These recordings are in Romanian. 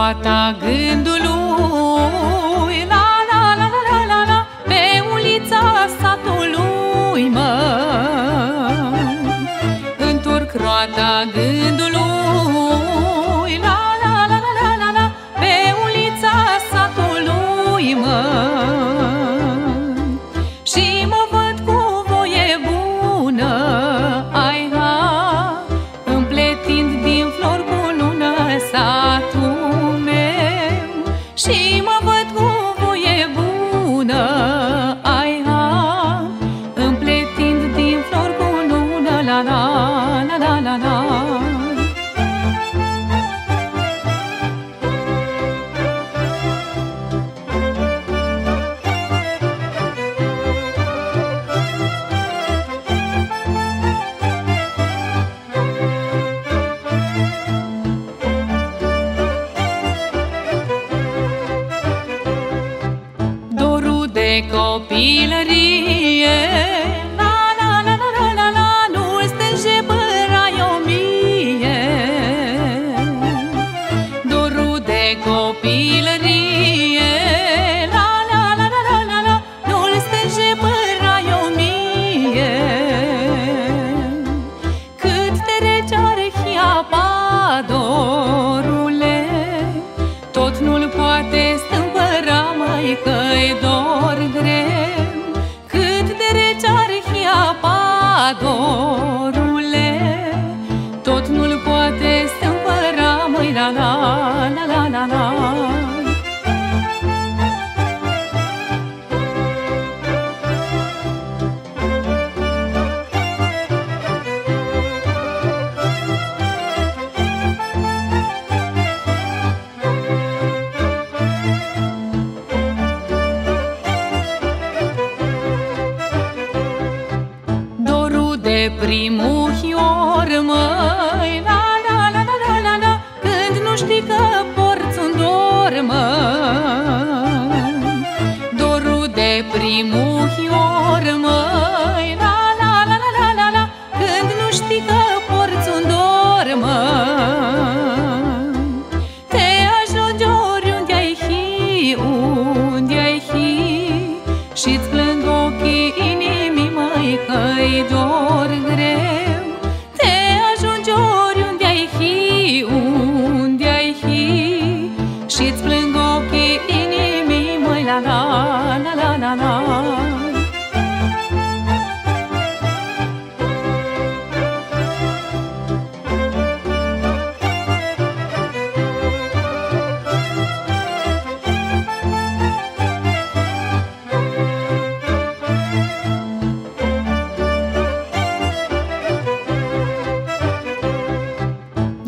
roata gândului La la la la la la Pe ulița satului mă. Întorc roata gândului Și mă văd cu voie bună de copilărie. La la la la la la la Nu stânge bărai o mie. Dorul de copilărie. La la la la la la la Nu stânge bărai o mie. Cât te rece are hiapa dorule tot nu-l poate stâmpăra, mai că-i dor dorule de primul hior, măi La la la la la la la Când nu știi că porți un dor, măi Dorul de primul hior, măi La la la la la la la Când nu știi că porți un dor, măi Te ajungi oriunde ai fi, unde ai fi Și-ți plâng ochii inimii, măi, că-i dor Și-ți plâng ochii inimii, măi, la la la la la la.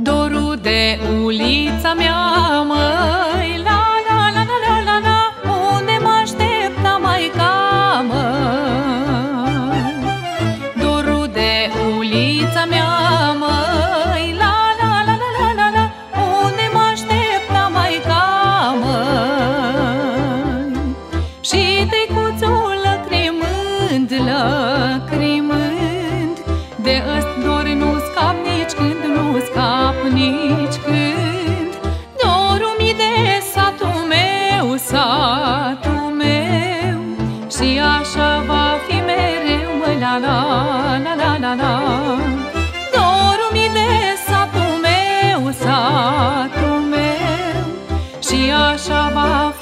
Dorul de ulița mea, așa va fi mereu, măi, la la la la la la. Dorul mi de satul meu, satul meu. Și așa va fi